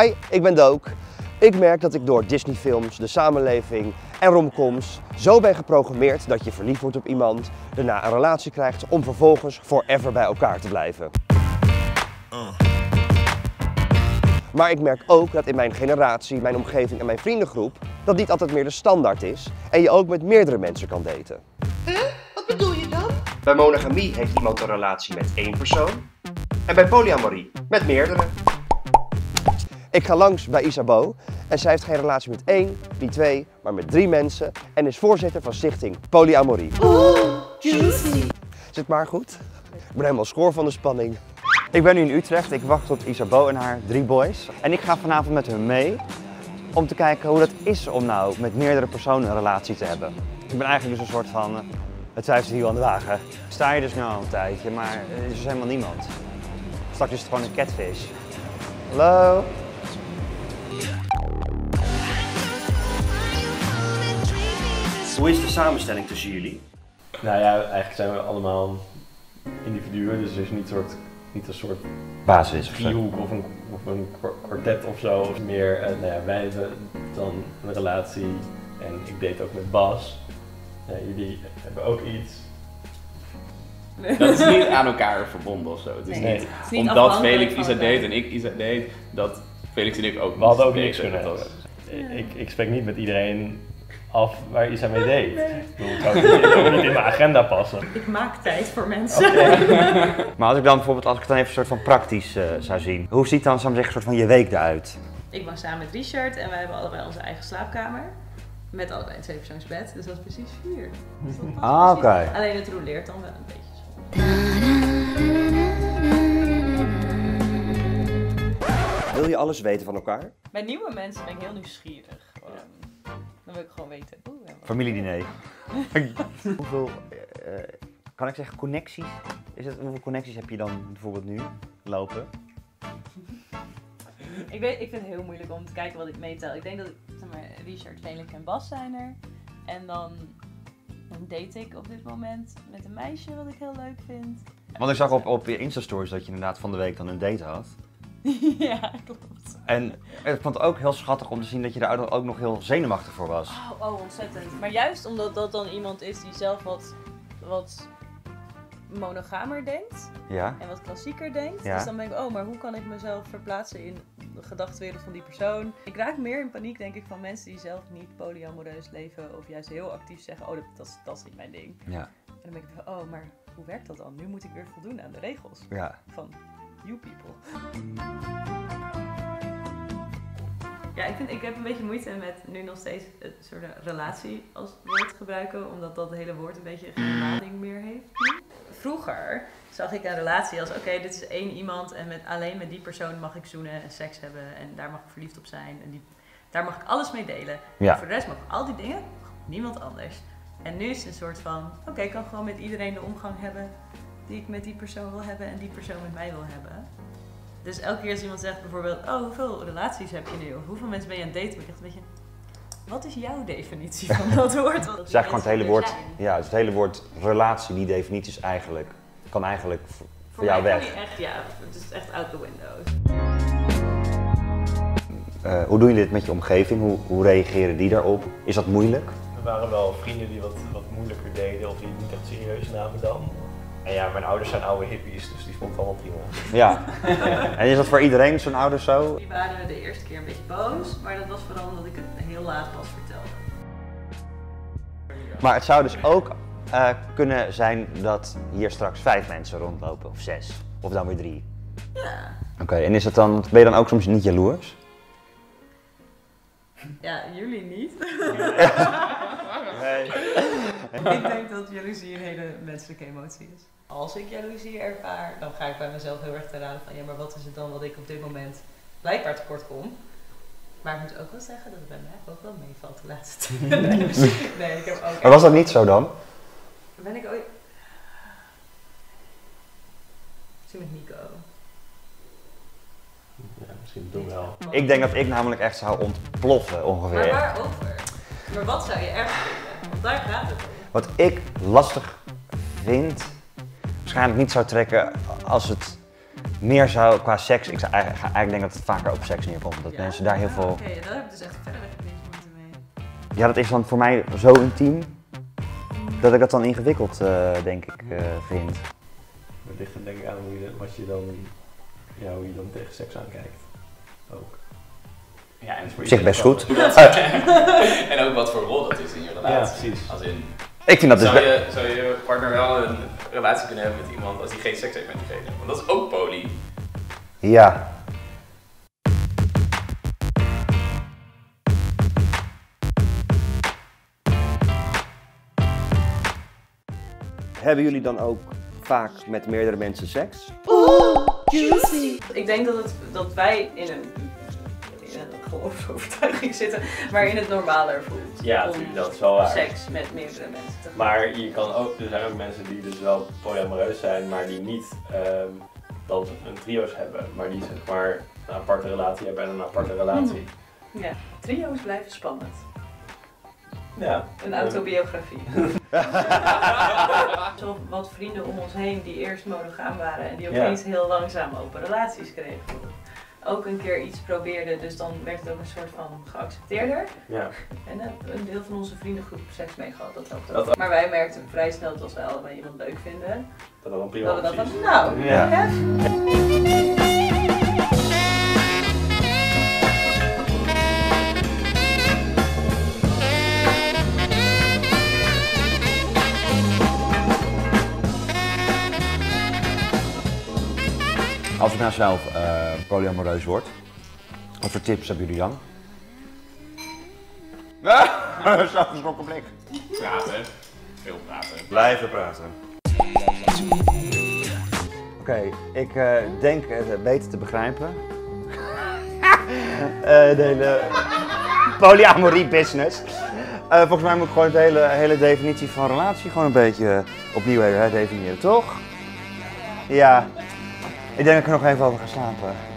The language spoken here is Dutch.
Hi, ik ben Dook. Ik merk dat ik door Disney-films, de samenleving en romcoms zo ben geprogrammeerd dat je verliefd wordt op iemand, daarna een relatie krijgt om vervolgens forever bij elkaar te blijven. Maar ik merk ook dat in mijn generatie, mijn omgeving en mijn vriendengroep dat niet altijd meer de standaard is en je ook met meerdere mensen kan daten. Wat bedoel je dan? Bij monogamie heeft iemand een relatie met één persoon en bij polyamorie met meerdere. Ik ga langs bij Isabeau en zij heeft geen relatie met één, niet twee, maar met drie mensen en is voorzitter van stichting Polyamorie. Oh, juicy. Zit maar goed? Ik ben helemaal schoor van de spanning. Ik ben nu in Utrecht, ik wacht op Isabeau en haar drie boys. En ik ga vanavond met hun mee om te kijken hoe dat is om nou met meerdere personen een relatie te hebben. Ik ben eigenlijk dus een soort van eh, het vijfde hiel aan de wagen. Sta je dus nu al een tijdje, maar er is dus helemaal niemand. Straks is het gewoon een catfish. Hallo? Hoe is de samenstelling tussen jullie? Nou ja, eigenlijk zijn we allemaal individuen, dus er is niet, soort, niet een soort Basis of zo. driehoek of een, of een kwar- kwartet of zo. Of meer, eh, nou ja, wij hebben dan een relatie en ik date ook met Bas. Ja, jullie hebben ook iets. Dat is niet aan elkaar verbonden of zo. Het is Nee. niet, Het is niet omdat Felix Isa date en ik Isa date, dat Felix en ik ook We hadden ook niks kunnen hebben. Ik, ik spreek niet met iedereen af waar Isa mee date. Ik bedoel, het zou niet, het zou niet in mijn agenda passen. Ik maak tijd voor mensen. Maar als ik dan bijvoorbeeld, als ik het dan even een soort van praktisch eh, zou zien. Hoe ziet dan, zou ik zeggen, een soort van je week eruit? Ik woon samen met Richard en wij hebben allebei onze eigen slaapkamer. Met allebei een tweepersoonsbed, dus dat is precies vier. Dus dat Ah, oké. Alleen het roleert dan wel een beetje zo. Wil je alles weten van elkaar? Bij nieuwe mensen ben ik heel nieuwsgierig. Dan wil ik gewoon weten. Oeh, ja, Familiediner. hoeveel, eh, kan ik zeggen, connecties? Is het, hoeveel connecties heb je dan bijvoorbeeld nu lopen? ik, weet, ik vind het heel moeilijk om te kijken wat ik meetel. Ik denk dat zeg maar, Richard, Felix en Bas zijn er. En dan, dan date ik op dit moment met een meisje wat ik heel leuk vind. Want ik zag op, op je Insta-stories dat je inderdaad van de week dan een date had. ja, klopt. En ik vond het ook heel schattig om te zien dat je daar ook nog heel zenuwachtig voor was. Oh, oh, ontzettend. Maar juist omdat dat dan iemand is die zelf wat, wat monogamer denkt Ja? en wat klassieker denkt. Ja. Dus dan denk ik, oh, maar hoe kan ik mezelf verplaatsen in de gedachtenwereld van die persoon? Ik raak meer in paniek, denk ik, van mensen die zelf niet polyamoreus leven of juist heel actief zeggen, oh, dat, dat, is, dat is niet mijn ding. Ja. En dan ben ik oh, maar hoe werkt dat dan? Nu moet ik weer voldoen aan de regels van you people. Ja, ik, vind, ik heb een beetje moeite met nu nog steeds het soort relatie als woord gebruiken, omdat dat hele woord een beetje geen lading meer heeft. Vroeger zag ik een relatie als, oké, dit is één iemand en met, alleen met die persoon mag ik zoenen en seks hebben en daar mag ik verliefd op zijn en die, daar mag ik alles mee delen. Ja. Voor de rest mag ik al die dingen, niemand anders. En nu is het een soort van, oké, ik kan gewoon met iedereen de omgang hebben die ik met die persoon wil hebben en die persoon met mij wil hebben. Dus elke keer als iemand zegt bijvoorbeeld, oh, hoeveel relaties heb je nu? Of hoeveel mensen ben je aan het daten? Ben ik echt een beetje, wat is jouw definitie van dat woord? Want Zeg gewoon het hele woord, zijn. ja, dus het hele woord relatie, die definitie is eigenlijk, kan eigenlijk voor, voor jou weg. echt, ja, het is echt out the window. Eh, hoe doe je dit met je omgeving? Hoe, hoe reageren die daarop? Is dat moeilijk? Er waren wel vrienden die wat, wat moeilijker deden of die het niet echt serieus namen dan. En ja, mijn ouders zijn oude hippies, dus die vond het allemaal prima. Ja. en is dat voor iedereen zo'n ouder zo? Die waren de eerste keer een beetje boos, maar dat was vooral omdat ik het heel laat pas vertelde. Maar het zou dus ook eh, kunnen zijn dat hier straks vijf mensen rondlopen, of zes, of dan weer drie. Ja. Oké, en is het dan, ben je dan ook soms niet jaloers? Ja, jullie niet. Nee. ik denk dat jaloezie een hele menselijke emotie is. Als ik jaloezie ervaar, dan ga ik bij mezelf heel erg te raden van ja, maar wat is het dan wat ik op dit moment blijkbaar tekort kom. Maar ik moet ook wel zeggen dat het bij mij ook wel meevalt de laatste tijd. nee, nee, ik heb ook Maar was dat niet zo dan? Ben ik ooit... Misschien met Nico. Ja, misschien toen wel. Ik denk dat ik namelijk echt zou ontploffen Maar ongeveer. waarover? Maar wat zou je erg vinden? Want daar gaat het om. Wat ik lastig vind, waarschijnlijk niet zou trekken als het meer zou qua seks, ik zou eigenlijk, eigenlijk denk dat het vaker op seks neerkomt. Dat Ja? mensen daar heel veel... Oké, daar heb ik dus echt verder niks moeite mee. Ja, dat is dan voor mij zo intiem, dat ik dat dan ingewikkeld, eh, denk ik, eh, vind. Het ligt er denk ik aan hoe je, wat je dan, ja, hoe je dan tegen seks aankijkt. Ook. Ja, en voor Op zich best goed. en ook wat voor rol dat is in je Ja, relatie. precies. Als in, Ik vind dat dus... zou, je, zou je partner wel een relatie kunnen hebben met iemand als hij geen seks heeft met diegene? Want dat is ook poly. Ja. Hebben jullie dan ook vaak met meerdere mensen seks? Oeh, juicy. Ik denk dat, het, dat wij in een geloofsovertuiging zitten waarin het normaler voelt. Ja, natuurlijk, dat is wel waar. seks met meerdere mensen te Maar je kan ook, er zijn ook mensen die dus wel polyamoreus zijn, maar die niet ehm, dan een trio's hebben, maar die zeg maar een aparte relatie hebben en een aparte relatie. Ja, trio's blijven spannend. Ja. Een autobiografie. Zo wat vrienden om ons heen die eerst monogaam waren en die opeens heel langzaam open relaties kregen. Ook een keer iets probeerden, dus dan werd het ook een soort van geaccepteerder. Ja. En een deel van onze vriendengroep seks mee gehad, dat helpt Dat ook. Maar wij merkten vrij snel dat als wij allebei iemand leuk vinden, Dat dan prima dat we dan opties. van, nou, Ja. Als ik nou zelf eh, polyamoreus word, wat voor tips hebben jullie dan? Zo'n geschrokken blik. Praten. Veel praten. Blijven praten. Oké, ik eh, denk het beter te begrijpen. Eh, de hele polyamorie business. Eh, volgens mij moet ik gewoon de hele, hele definitie van relatie gewoon een beetje opnieuw definiëren, toch? Ja. Ik denk dat ik er nog even over ga slapen.